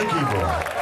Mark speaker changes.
Speaker 1: aqui, pô.